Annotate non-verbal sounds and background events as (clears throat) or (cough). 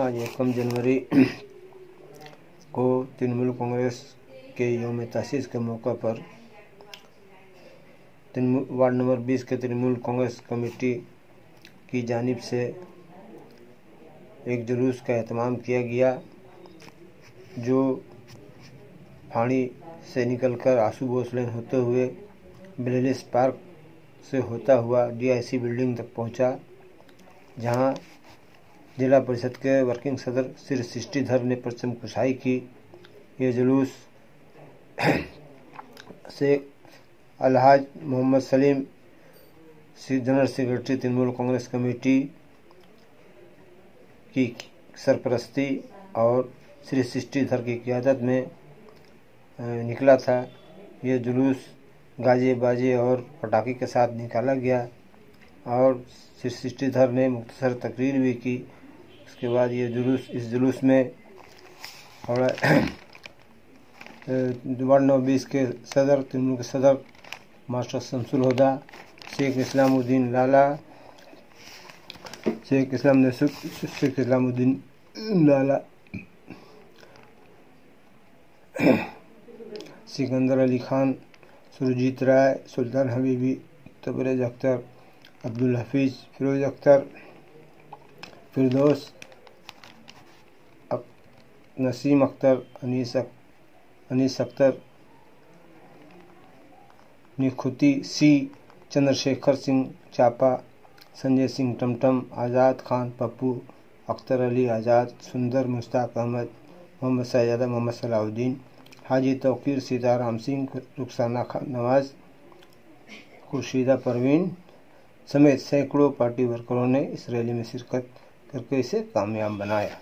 आज एकम जनवरी को तृणमूल कांग्रेस के योम तसीस के मौका पर वार्ड नंबर 20 के तृणमूल कांग्रेस कमेटी की जानिब से एक जुलूस का अहतमाम किया गया, जो फाड़ी से निकलकर आँसू बोस लेन होते हुए बिलेलिस पार्क से होता हुआ डीआईसी बिल्डिंग तक पहुँचा, जहाँ जिला परिषद के वर्किंग सदर श्री सृष्टिधर ने परचम कुशाई की। ये जुलूस (clears throat) से Alhaj Mohammad Salim general secretary, Trinamool Congress committee की सरपरस्ती और श्री सृष्टिधर की क्यादत में निकला था। ये जुलूस गाजे बाजे और पटाखे के साथ निकाला गया और श्री सृष्टिधर ने मुख्तसर तकरीर भी की। उसके बाद ये जुलूस, इस जुलूस में और वार्ड नंबर बीस के सदर, तृणमूल के सदर, मास्टर शमसुल हुदा, शेख इस्लामुद्दीन लाला, शेख इस्लाम शेख इस्लामुद्दीन लाला, (clears throat) सिकंदर अली खान, सुरजीत राय, सुल्तान हबीबी, तबरेज अख्तर, अब्दुल हफीज़, फिरोज अख्तर, फिरदौस नसीम अख्तर, अनीस अनीस अख्तर, निखुती, सी, चंद्रशेखर सिंह, चापा, संजय सिंह, टमटम, आज़ाद खान, पप्पू, अख्तर अली आज़ाद, सुंदर मुश्ताक अहमद, मोहम्मद सैदा मोहम्मद सलाउद्दीन हाजी तोकीर, सीताराम सिंह, रुखसाना खान, नवाज़, खुर्शीदा परवीन समेत सैकड़ों पार्टी वर्करों ने इस रैली में शिरकत करके इसे कामयाब बनाया।